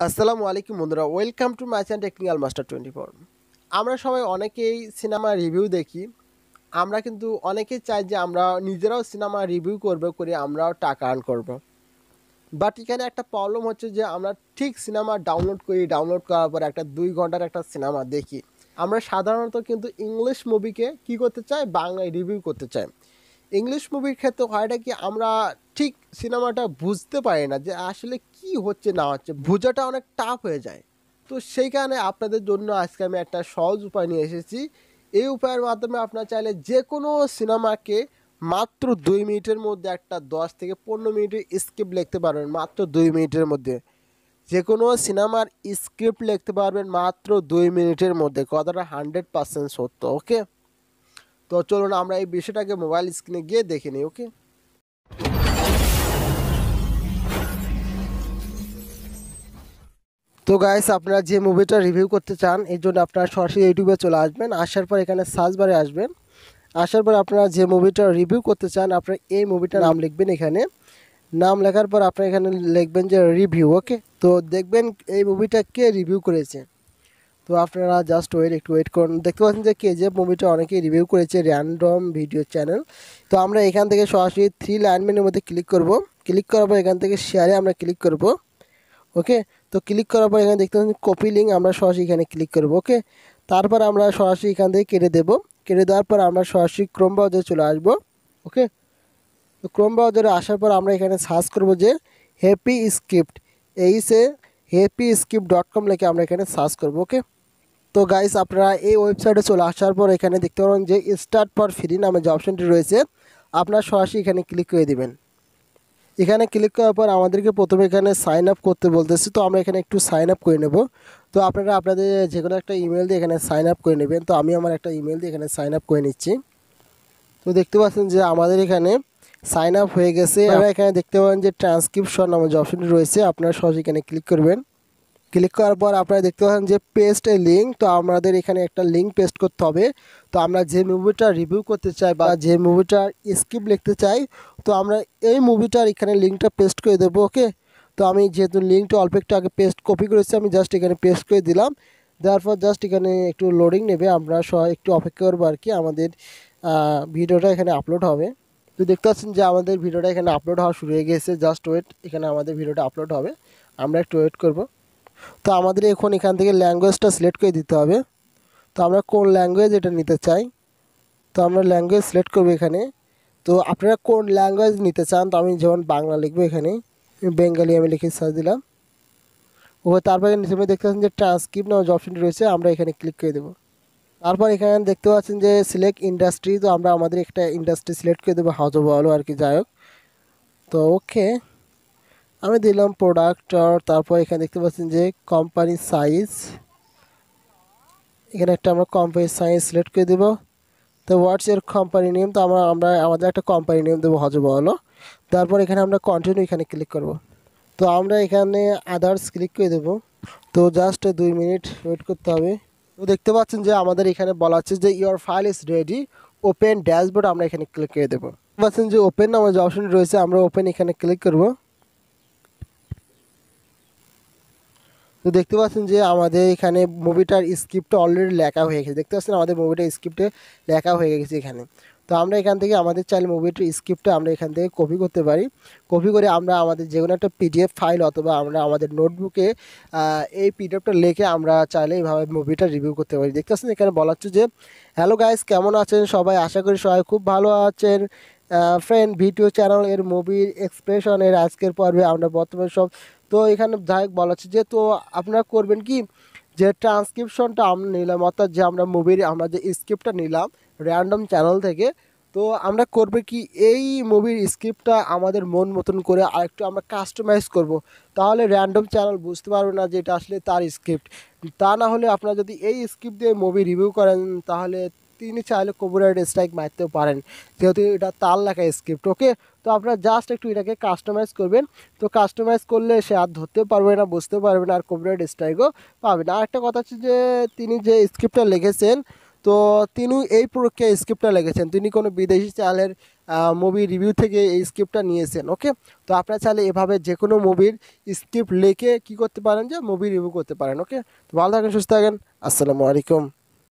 আসসালামু আলাইকুম বন্ধুরা, welcome to my channel technical master twenty four. আমরা সবাই অনেকেই সিনেমা রিভিউ দেখি, আমরা কিন্তু অনেকেই চাই যে আমরা নিজেরাও সিনেমা রিভিউ করব, করে আমরাও টাকা আর্ন করব। বাট এখানে একটা প্রবলেম হচ্ছে যে আমরা ঠিক সিনেমা ডাউনলোড করি ডাউনলোড করার পর একটা দুই ঘণ্টার একটা সিনেমা দেখি। আমরা সাধারণত কিন্তু ইংলিশ মুভিকে কি করতে চাই? বাংলায় রিভিউ করতে চাই। ইংলিশ মুভির ক্ষেত্রে হয়টা কি আমরা ঠিক সিনেমাটা বুঝতে পারি না যে আসলে কি হচ্ছে না হচ্ছে, বোঝাটা অনেক টাফ হয়ে যায়। তো সেই কারণে আপনাদের জন্য আজকে আমি একটা সহজ উপায় নিয়ে এসেছি। এই উপায়ের মাধ্যমে আপনারা চাইলে যে কোনো সিনেমাকে মাত্র দুই মিনিটের মধ্যে একটা দশ থেকে পনেরো মিনিটের স্ক্রিপ্ট লিখতে পারবেন, মাত্র দুই মিনিটের মধ্যে। যে কোনো সিনেমার স্ক্রিপ্ট লিখতে পারবেন মাত্র দুই মিনিটের মধ্যে, কথাটা হান্ড্রেড পার্সেন্ট সত্য ওকে তো চলুন আমরা এই বিষয়টাকে মোবাইল স্ক্রিনে গিয়ে দেখে নিই ওকে তো গাইস আপনারা যে মুভিটা রিভিউ করতে চান এই জন্য আপনারা সরাসরি ইউটিউবে চলে আসবেন। আসার পর এখানে সার্চ বারে আসবেন। আসার পর আপনারা যে মুভিটা রিভিউ করতে চান, আপনারা এই মুভিটার নাম লিখবেন এখানে। নাম লেখার পর আপনারা এখানে লিখবেন যে রিভিউ ওকে তো দেখবেন এই মুভিটা কে রিভিউ করেছে। তো আপনারা জাস্ট ওয়েট একটু ওয়েট করুন। দেখতে পাচ্ছেন যে কে যে মুভিটা অনেকেই রিভিউ করেছে র্যান্ডম ভিডিও চ্যানেল তো আমরা এখান থেকে সরাসরি থ্রি লাইনম্যানের মধ্যে ক্লিক করব। ক্লিক করার পর এখান থেকে শেয়ারে আমরা ক্লিক করব। ওকে তো ক্লিক করার পর এখানে দেখতে পাচ্ছেন কপি লিঙ্ক আমরা সরাসরি এখানে ক্লিক করব। ওকে তারপর আমরা সরাসরি এখান থেকে কেটে দেব। কেটে দেওয়ার পর আমরা সরাসরি ক্রোম ব্রাউজারে চলে আসব। ওকে তো ক্রোম ব্রাউজারে আসার পর আমরা এখানে সার্চ করব যে হ্যাপি স্ক্রিপ্ট এইসে হ্যাপি স্ক্রিপ্ট ডট কম লিখে আমরা এখানে সার্চ করব। ওকে তো গাইস আপনারা এই ওয়েবসাইটে চলে আসার পর এখানে দেখতে পারেন যে স্টার্ট ফর ফ্রি নামে যে অপশনটি রয়েছে আপনারা সরাসরি এখানে ক্লিক করে দিবেন। এখানে ক্লিক করার পর আমাদেরকে প্রথমে এখানে সাইন আপ করতে বলতেছে তো আমরা এখানে একটু সাইন আপ করে নেব। তো আপনারা আপনাদের যে কোনো একটা ইমেল দিয়ে এখানে সাইন আপ করে নেবেন তো আমি আমার একটা ইমেল দিয়ে এখানে সাইন আপ করে নিচ্ছি। তো দেখতে পাচ্ছেন যে আমাদের এখানে সাইন আপ হয়ে গেছে। আমরা এখানে দেখতে পাবেন যে ট্রান্সক্রিপশন নামে যে অপশনটি রয়েছে আপনারা সহজে এখানে ক্লিক করবেন। ক্লিক করার পর আপনারা দেখতে পাচ্ছেন যে পেস্ট লিঙ্ক তো আমাদের এখানে একটা লিঙ্ক পেস্ট করতে হবে। তো আমরা যে মুভিটা রিভিউ করতে চাই বা যে মুভিটার স্ক্রিপ্ট লিখতে চাই, তো আমরা এই মুভিটার এখানে লিঙ্কটা পেস্ট করে দেবো, ওকে? তো আমি যেহেতু লিঙ্কটা অল্প একটু আগে পেস্ট কপি করেছি, আমি জাস্ট এখানে পেস্ট করে দিলাম। দেওয়ার পর জাস্ট এখানে একটু লোডিং নেবে, আমরা একটু অপেক্ষা করব আর কি, আমাদের ভিডিওটা এখানে আপলোড হবে। তো দেখতে পাচ্ছেন যে আমাদের ভিডিওটা এখানে আপলোড হওয়া শুরু হয়ে গেছে জাস্ট ওয়েট এখানে আমাদের ভিডিওটা আপলোড হবে। আমরা একটু ওয়েট করব। তো আমাদের এখন এখান থেকে ল্যাঙ্গুয়েজটা সিলেক্ট করে দিতে হবে। তো আমরা কোন ল্যাঙ্গুয়েজ এটা নিতে চাই? তো আমরা ল্যাঙ্গুয়েজ সিলেক্ট করব এখানে। তো আপনারা কোন ল্যাঙ্গুয়েজ নিতে চান? তো আমি যেমন বাংলা লিখব এখানে। বেঙ্গালি আমি লিখে সার্চ দিলাম। ও তারপরে নিচে দেখতে পাচ্ছেন যে ট্রান্সক্রিপ্ট নামে যে অপশনটি রয়েছে, আমরা এখানে ক্লিক করে দেবো। তারপর এখানে দেখতে পাচ্ছেন যে সিলেক্ট ইন্ডাস্ট্রি তো আমরা আমাদের একটা ইন্ডাস্ট্রি সিলেক্ট করে দেবো হাউজ বলো আর কি, যাই হোক। তো ওকে আমি দিলাম প্রোডাক্ট তারপর এখানে দেখতে পাচ্ছেন যে কোম্পানি সাইজ এখানে একটা আমরা কোম্পানি সাইজ সিলেক্ট করে দেবো। তো হোয়াটস এর কোম্পানি নেম তো আমরা আমরা আমাদের একটা কোম্পানি নেম দেবো হজব হলো তারপর এখানে আমরা কন্টিনিউ এখানে ক্লিক করব। তো আমরা এখানে আদার্স ক্লিক করে দেবো। তো জাস্ট দুই মিনিট ওয়েট করতে হবে। তো দেখতে পাচ্ছেন যে আমাদের এখানে বলা হচ্ছে যে your file is ready open dashboard আমরা এখানে ক্লিক করে দেবো। পাচ্ছেন যে ওপেন নামের যে অপশন রয়েছে, আমরা ওপেন এখানে ক্লিক করব। তো দেখতে পাচ্ছেন যে আমাদের এখানে মুভিটার স্ক্রিপ্টটা অলরেডি লেখা হয়ে গেছে। দেখতে পাচ্ছেন আমাদের মুভিটার স্ক্রিপ্টে লেখা হয়ে গেছে এখানে। তো আমরা এখান থেকে আমাদের চাইলে মুভিটার স্ক্রিপ্টটা আমরা এখান থেকে কপি করতে পারি। কপি করে আমরা আমাদের যে কোনো একটা পিডিএফ ফাইল অথবা আমরা আমাদের নোটবুকে এই পিডিএফটা লিখে আমরা চাইলে এইভাবে মুভিটা রিভিউ করতে পারি। দেখতে পাচ্ছেন এখানে বলা হচ্ছে যে হ্যালো গাইস কেমন আছেন? সবাই আশা করি সবাই খুব ভালো আছেন। ফ্রেন্ড ভিডিও চ্যানেল এর মুভির এক্সপ্রেশন এর আজকের পর্বে আমরা বর্তমানে সব তো এখানে যাই বলা হচ্ছে যে, তো আপনারা করবেন কি? যে ট্রান্সক্রিপশনটা আমরা নিলাম, অর্থাৎ যে আমরা মুভির আমরা যে স্ক্রিপ্টটা নিলাম র্যান্ডম চ্যানেল থেকে, তো আমরা করবে কি? এই মুভির স্ক্রিপ্টটা আমাদের মন মতন করে আরেকটু আমরা কাস্টমাইজ করব। তাহলে র্যান্ডম চ্যানেল বুঝতে পারবে না যে এটা আসলে তার স্ক্রিপ্ট তা না হলে আপনারা যদি এই স্ক্রিপ্ট দিয়ে মুভি রিভিউ করেন, তাহলে তিনি চাইলে কপিরাইট স্ট্রাইক মারতেও পারেন। যেহেতু এটা তার লেখা স্ক্রিপ্ট ওকে তো আপনারা জাস্ট একটু এটাকে কাস্টমাইজ করবেন। তো কাস্টমাইজ করলে সে আর ধরতেও পারবে না, বুঝতেও পারবে না, আর কপিরাইট স্ট্রাইকও পাবে না। আরেকটা কথা হচ্ছে যে, তিনি যে স্ক্রিপ্টটা লিখেছেন, তো তিনি এই প্রক্রিয়ায় স্ক্রিপ্টটা লিখেছেন। তিনি কোনো বিদেশি চ্যানেলের মুভি রিভিউ থেকে এই স্ক্রিপ্টটা নিয়েছেন ওকে তো আপনারা চাইলে এভাবে যে কোনো মুভির স্ক্রিপ্ট লিখে কী করতে পারেন যে মুভি রিভিউ করতে পারেন ওকে তো ভালো থাকেন, সুস্থ থাকেন। আসসালামু আলাইকুম।